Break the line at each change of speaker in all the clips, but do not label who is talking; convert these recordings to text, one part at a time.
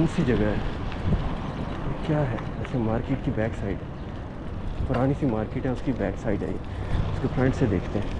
کون سی جگہ ہے۔ کیا ہے؟ ایسے مارکیٹ کی بیک سائڈ ہے پرانی سی مارکیٹ ہے اس کی بیک سائڈ ہے۔ یہ اس کے فرنٹ سے دیکھتے ہیں۔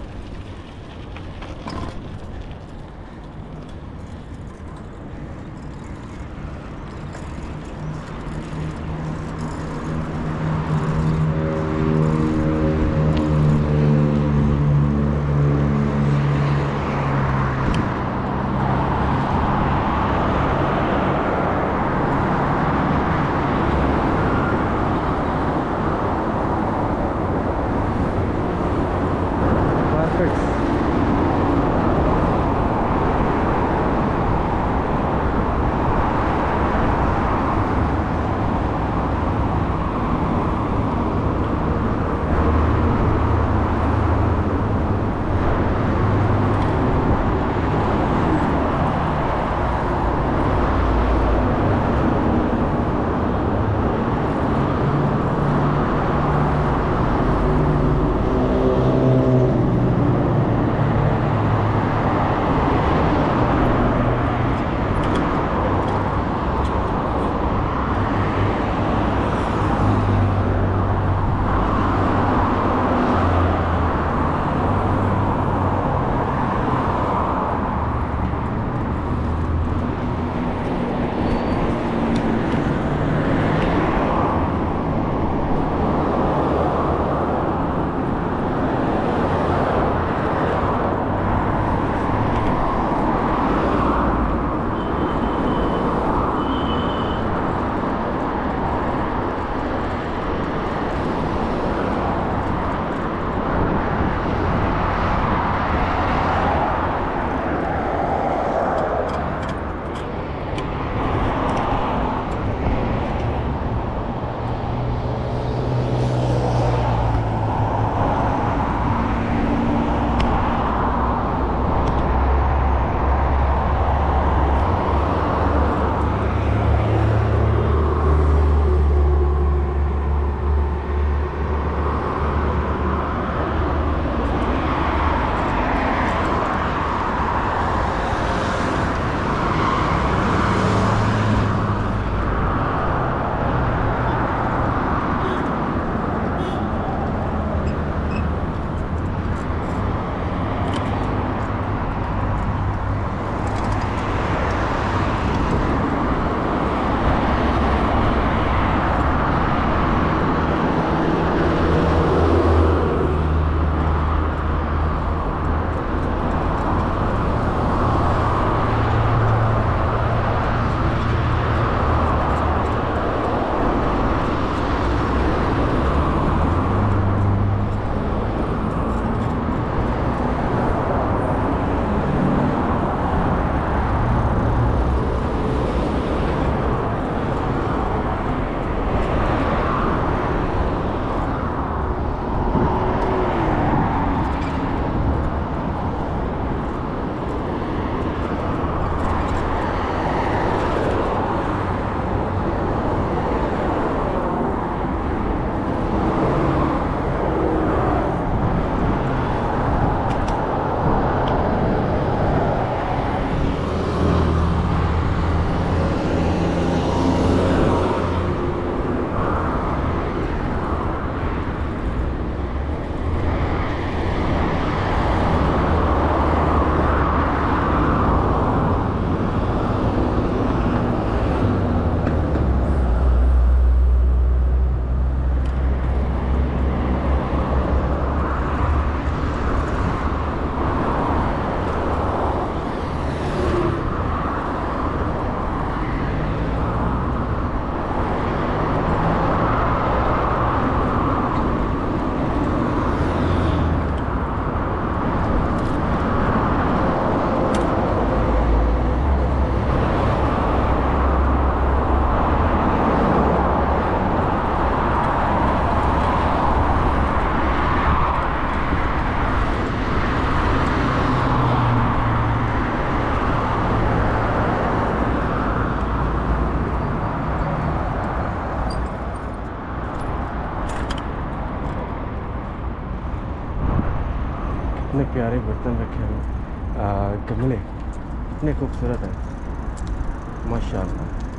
اتنے پیارے برتن رکھے ہوئے گملے اتنے خوبصورت ہیں۔ ماشاء اللہ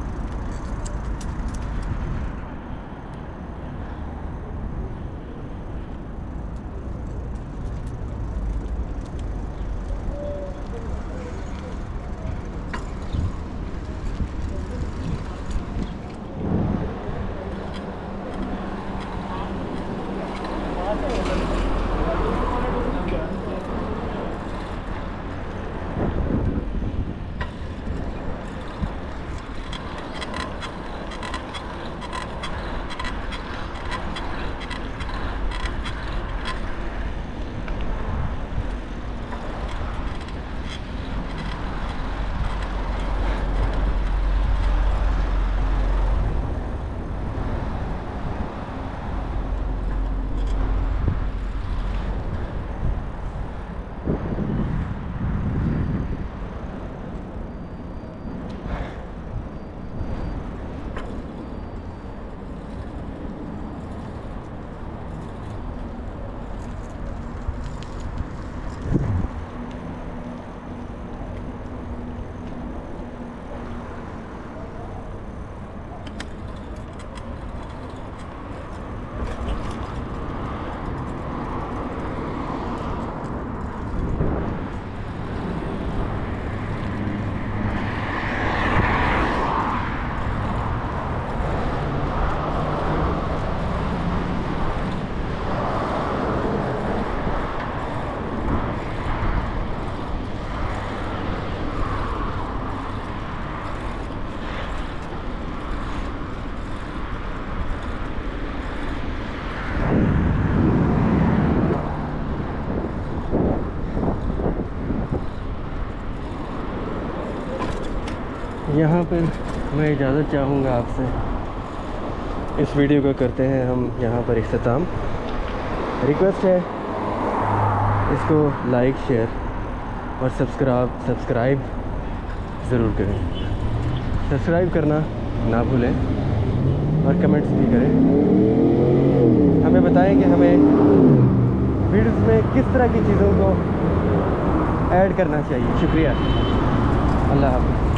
یہاں پر میں اجازت چاہوں گا آپ سے۔ اس ویڈیو کو کرتے ہیں ہم یہاں پر اختتام۔ ریکویسٹ ہے۔ اس کو لائک شیئر اور سبسکرائب سبسکرائب ضرور کریں۔ سبسکرائب کرنا نہ بھولیں اور کمنٹس بھی کریں۔ ہمیں بتائیں کہ ہمیں ویڈیوز میں کس طرح کی چیزوں کو ایڈ کرنا چاہیے۔ شکریہ۔ اللہ حافظ۔